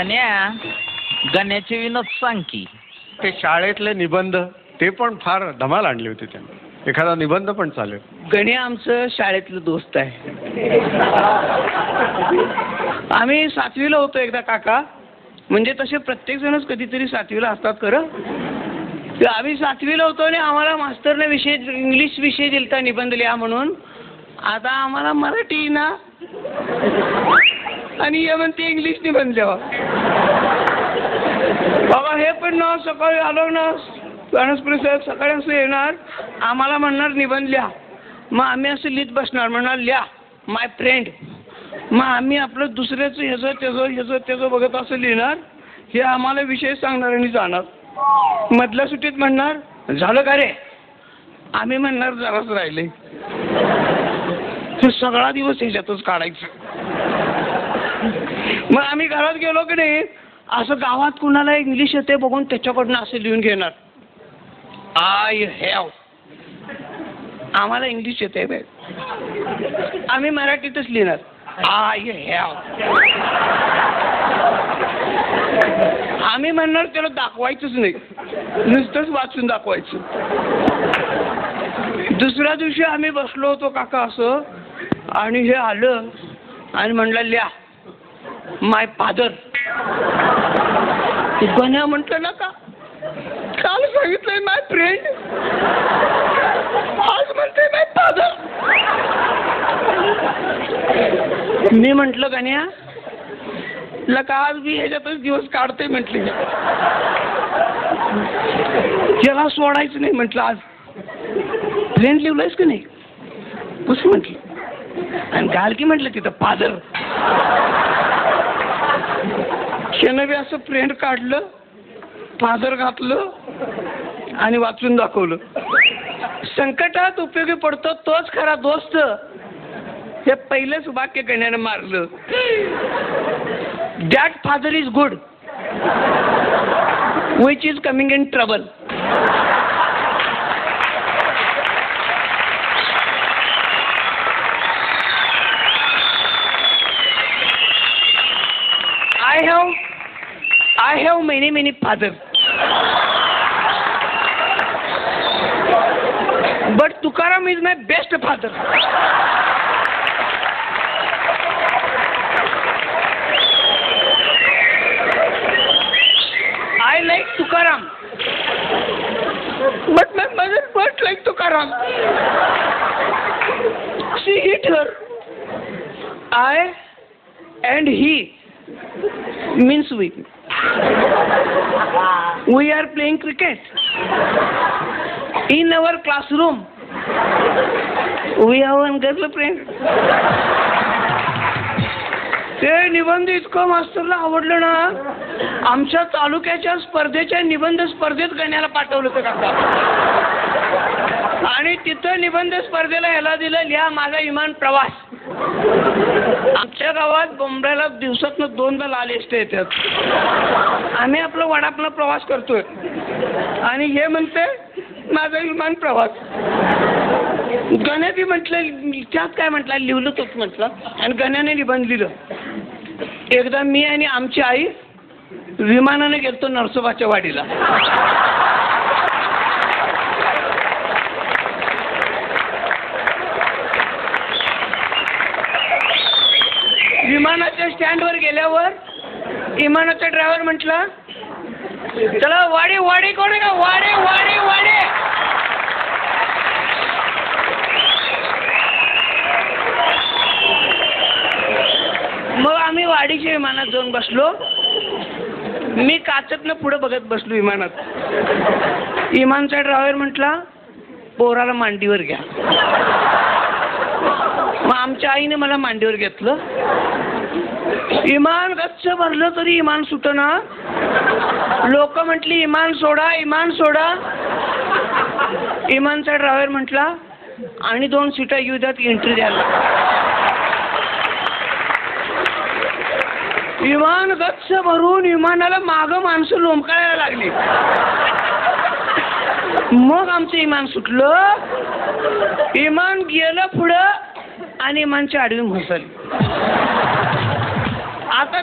गण्या गण्याचे विनोद सांग की. ते शाळेतले निबंध ते पण फार धमाल आणली होती त्यांनी. एखादा निबंध पण चालेल. गणे आमचं शाळेतलं दोस्त आहे. आम्ही सातवीला होतो एकदा काका. म्हणजे तसे प्रत्येक जणच कधीतरी सातवीला असतात खरं. तर आम्ही सातवीला होतो आणि आम्हाला मास्तरने विषय इंग्लिश विषय दिलता निबंध लिहा म्हणून. आता आम्हाला मराठी ना. आणि म्हणते इंग्लिश निबंध लिहा. बाबा हे पण ना सकाळी आलो ना गणेशपुरी साहेब सकाळी असं येणार आम्हाला म्हणणार निबंध लिहा. मग आम्ही असं लिहित बसणार म्हणणार लिहा माय फ्रेंड मग आम्ही आपलं दुसऱ्याचं ह्याचं त्याचं ह्याचं त्याचं बघत असं लिहिणार हे आम्हाला विषय सांगणार आणि जाणार. मधल्या सुट्टीत म्हणणार झालं का रे? आम्ही म्हणणार जराच राहिले. हे सगळा दिवस ह्याच्यातच काढायचं. मग आम्ही घरात गेलो की नाही असं गावात कुणाला इंग्लिश येते बघून त्याच्याकडनं असं लिहून घेणार. I have. आम्हाला इंग्लिश येते बे आम्ही मराठीतच लिहिणार. I have. आम्ही म्हणणार त्याला दाखवायचंच नाही. नुसतंच वाचून दाखवायचं. दुसऱ्या दिवशी आम्ही बसलो होतो काका असं आणि हे आलं आणि म्हणलं लिहा. माय फादर गण्या म्हटलं ना का काल सांगितलंय माय फ्रेंड आज म्हणते माय फादर मी म्हंटल गण्या लका आज मी ह्याच्यातच दिवस काढते म्हटले त्याला सोडायचं नाही म्हटलं आज. फ्रेंड लिवलंयस की नाही? कसं म्हटलं. आणि काल की म्हटलं तिथं फादर त्यानं बी असं प्रिंट काढलं फादर घातलं आणि वाचून दाखवलं. संकटात उपयोगी पडतो तोच खरा दोस्त. हे पहिलंच वाक्य गण्यानं मारलं. That father is good which is coming in trouble I have I have many many fathers. But Tukaram is my best father. I like Tukaram. But my mother don't like Tukaram. She hit her. I and he means we. We are playing cricket. In our classroom, we have one girlfriend. ते निबंध इतकं मास्तरला आवडलं ना आमच्या तालुक्याच्या स्पर्धेच्या निबंध स्पर्धेत गण्याला पाठवलं होतं काका आणि तिथं निबंध स्पर्धेला ह्याला दिलं लिहा माझा विमान प्रवास आमच्या गावात बोंबड्याला दिवसातनं दोनदा लाल एसटे येतात. आम्ही आपलं वडापनं प्रवास करतोय. आणि हे म्हणते माझा विमान प्रवास. गण्याने म्हटलं त्यात काय म्हटलं? लिहिलं तोच म्हटलं. आणि गण्याने निबंध लिहिलं. एकदा मी आणि आमची आई विमानाने गेलतो नरसोबाच्या वाडीला. विमानाच्या स्टँडवर गेल्यावर विमानाचा ड्रायव्हर म्हटला चला वाडे वाडे कोण आहे का? वाडे वाडे वाडे. मग आम्ही वाडीच्या विमानात जाऊन बसलो. मी काचतनं पुढं बघत बसलो विमानात. विमानचा ड्रायव्हर म्हटला पोराला मांडीवर घ्या. मग आमच्या आईने मला मांडीवर घेतलं. इमान गच्च भरलं तरी इमान सुटना लोक म्हटली इमान सोडा इमान सोडा. इमानचा ड्रायव्हर म्हटला आणि दोन सीटा येऊ द्यात एंट्री द्यायला विमान गच्च भरून विमानाला माग माणसं लोंबकाळायला लागली. मग आमचं इमान सुटलं. इमान गेलं पुढं आणि इमानची आडवी म्हसली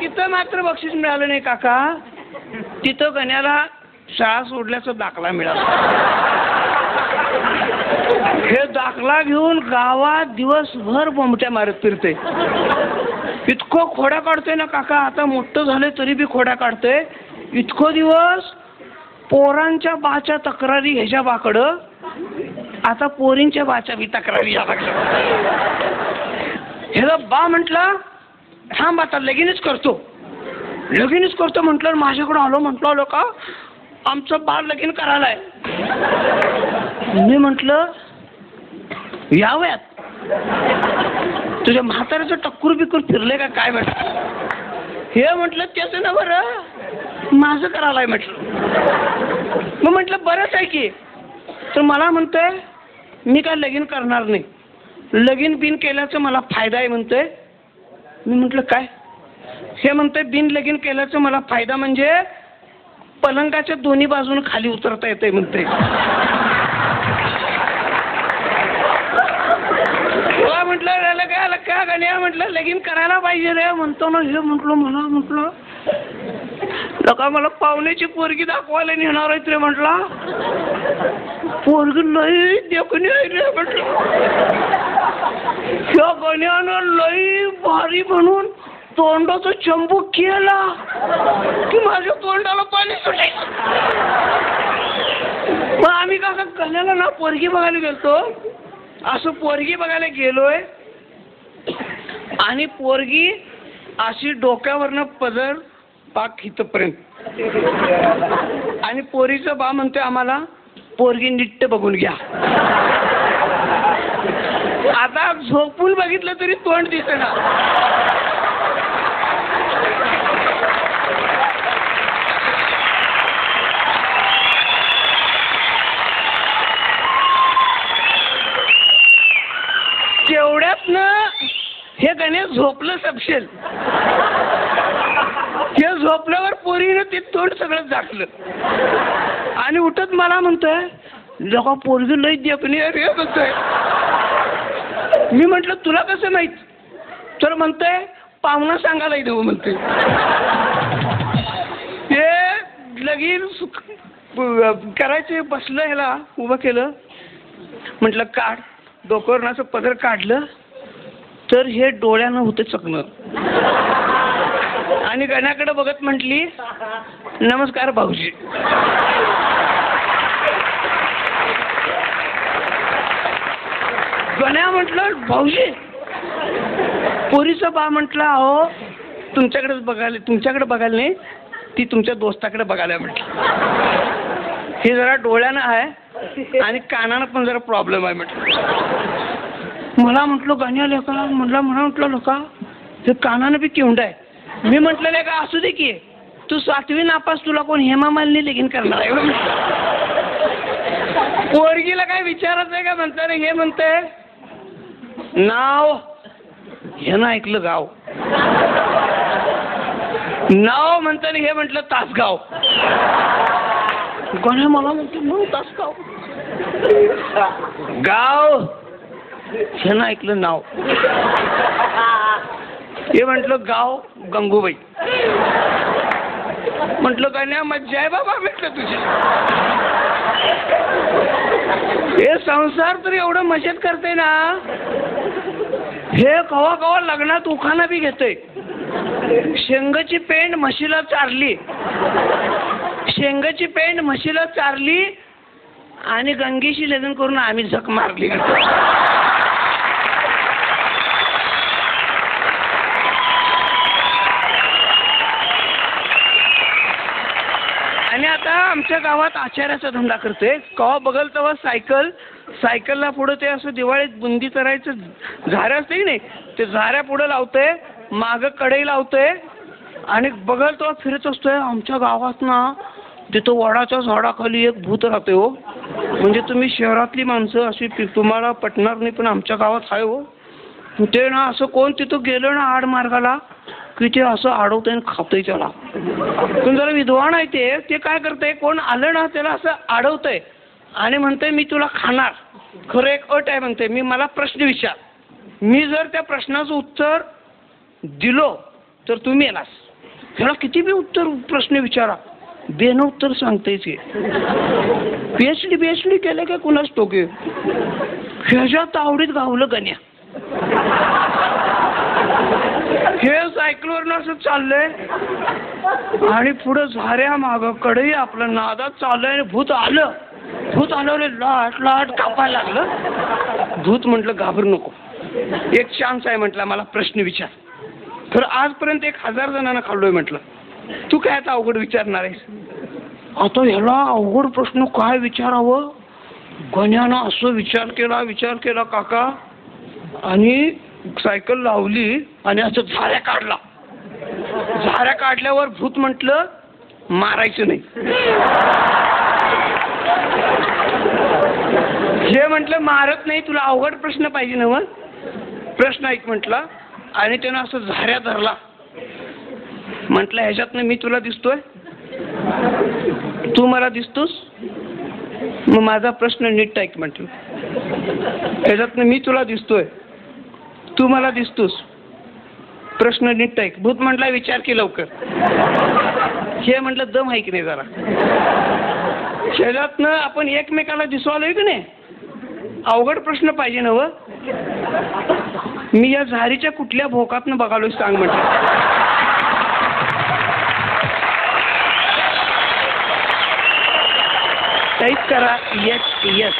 तिथं मात्र बक्षीस मिळालं नाही काका. तिथं गण्याला शाळा सोडल्याचा दाखला मिळाला. हे दाखला घेऊन गावात दिवसभर बोमट्या मारत फिरते इतकं खोड्या काढतोय ना काका. आता मोठं झालंय तरी बी खोड्या काढतोय. इतकं दिवस पोरांच्या बाच्या तक्रारी ह्याच्या बाकडं. आता पोरींच्या बाच्या बी तक्रारी या ह्याला बा म्हटलं थांब आता लगीनच करतो. लगीनच करतो म्हटलं माझ्याकडं आलो म्हटलं आलो का आमचं बाळ लगीन करायला आहे मी म्हटलं यावयात. तुझ्या म्हाताऱ्याचं टक्कूर बिक्कूर फिरले का काय म्हटलं हे म्हटलं त्याच ना बरं माझं करायला आहे म्हटलं. मग म्हटलं बरंच आहे की. तर मला म्हणतोय मी काय लगीन करणार नाही. लगीन बिन केल्याचं मला फायदा आहे म्हणतोय. मी म्हटलं काय? हे म्हणते बिन लगीन केल्याचं मला फायदा म्हणजे पलंगाच्या दोन्ही बाजून खाली उतरता येते म्हणते म्हटलं काय आलं का गण्या म्हटलं लगीन करायला पाहिजे रे म्हणतो ना हे म्हटलं मला म्हटलं लका मला पाहुण्याची पोरगी दाखवायला नेणार आहेत रे म्हटला. पोरगी लई देखून रे म्हटलं. ह्या गण्यानं लई भारी म्हणून तोंडाचं चंबू केला की माझ्या तोंडाला पाणी सुटायचं. मग आम्ही का गण्याला ना पोरगी बघायला गेलतो. असं पोरगी बघायला गेलोय. आणि पोरगी अशी डोक्यावरनं पदर पाक इथपर्यंत आणि पोरीचं बा म्हणते आम्हाला पोरगी नीट बघून घ्या. झोपून बघितलं तरी तोंड दिसेना तेवढ्यात ना हे गणेश झोपलं सपशेल. हे झोपल्यावर पोरीनं ते तोंड सगळं झाकलं. आणि उठत मला म्हणतोय जगा पोरगी लई देखणी अरे म्हणतोय. मी म्हटलं तुला कसं माहीत? तर म्हणतोय पाहुणा सांगायलाही देऊ म्हणते ते लगीन सुख करायचे बसलं ह्याला उभं केलं. म्हटलं काढ. डोकरणाचं पदर काढलं तर हे डोळ्यानं होतं चकणं. आणि गण्याकडे बघत म्हटली नमस्कार भाऊजी. गण्या म्हटलं भाऊजी पोरीचं बा म्हटलं अहो तुमच्याकडेच बघायला तुमच्याकडे बघायला नाही ती तुमच्या दोस्ताकडे बघायला म्हटलं. हे जरा डोळ्यानं आहे आणि कानानं पण जरा प्रॉब्लेम आहे म्हटलं. मला म्हटलं गाण्या लेका म्हटलं म्हणा म्हटलं लोका हे कानानं बी केवढं आहे. मी म्हटलं नाही का असू दे की. तू सातवी नापास तुला कोण हेमा मालिनी लगीन करणार आहे. पोरगीला काय विचारत आहे का म्हणता हे म्हणते नाव? हे ना ऐकलं गाव. नाव म्हणताना हे म्हटलं तासगाव. गण्या मला म्हणतो मग तासगाव. गाव? हे ना ऐकलं नाव. हे म्हटलं गाव गंगूबाई. म्हटलं गण्या मज्जा आहे बाबा भेटलं तुझी. हे संसार तर एवढं मजेत करते ना. हे कवा कवा लग्नात उखाना बी घेतोय. शेंगाची पेंड म्हशीला चारली. शेंगाची पेंड म्हशीला चारली आणि गंगेशी लग्न करून आम्ही झक मारली आणि आता आमच्या गावात आचार्याचा धंदा करते कवा बघल तेव्हा सायकल सायकलला पुढं ते असं दिवाळीत बुंदी करायचं झाऱ्या असते की नाही ते झाऱ्या पुढं लावतंय मागं कढई लावतंय आणि बघल तेव्हा फिरत असतोय. आमच्या गावात ना तिथं वडाच्या झाडाखाली एक भूत राहते हो. म्हणजे तुम्ही शहरातली माणसं अशी तुम्हाला पटणार नाही पण आमच्या गावात आहे हो. ते ना असं कोण तिथं गेलं ना आड मार्गाला की ते असं अडवतंय आणि खातंय त्याला. पण जरा विद्वान आहे ते ते काय करतंय कोण आलं ना त्याला असं अडवतंय आणि म्हणतंय मी तुला खाणार. खरं एक अट आहे म्हणते मी मला प्रश्न विचार. मी जर त्या प्रश्नाचं उत्तर दिलो तर तुम्ही येणार. ह्याला किती बी उत्तर प्रश्न विचारा. बेन उत्तर सांगतेच की. एच डी केलं का कुणाच टोके ह्याच्यात आवडीत गावलं गण्या. हे सायकलवरनं असं चाललंय. आणि पुढं झाऱ्या मागकडे आपलं नादात चाललंय आणि भूत आलं. भूत आलं रे लाट लाट कापायला लागलं. भूत म्हटलं घाबरू नको. एक चान्स आहे म्हटलं मला प्रश्न विचार. तर आजपर्यंत एक हजार जणांना खाल्लोय म्हटलं. तू काय आता अवघड विचारणार आहेस? आता ह्याला अवघड प्रश्न काय विचारावं? गण्यानं असं विचार केला विचार केला काका. आणि सायकल लावली आणि असं झाऱ्या काढला. झाऱ्या काढल्यावर भूत म्हटलं मारायचं नाही. हे म्हटलं मारत नाही तुला अवघड प्रश्न पाहिजे ना मग. प्रश्न ऐक म्हटला आणि त्यानं असं झाऱ्या धरला. म्हटलं ह्याच्यातनं मी तुला दिसतोय. तू मला दिसतोस? मग माझा प्रश्न नीट ऐक म्हटलं. ह्याच्यातनं मी तुला दिसतोय. तू मला दिसतोस. प्रश्न नीट ऐक. भूत म्हटला विचार की लवकर. हे म्हटलं दम ऐक नाही जरा? शरीरातनं आपण एकमेकाला दिसवालोय की नाही? अवघड प्रश्न पाहिजे ना व? मी या झारीच्या कुठल्या भोकातनं बघालोय सांग म्हटलं. टाईप करा येस येस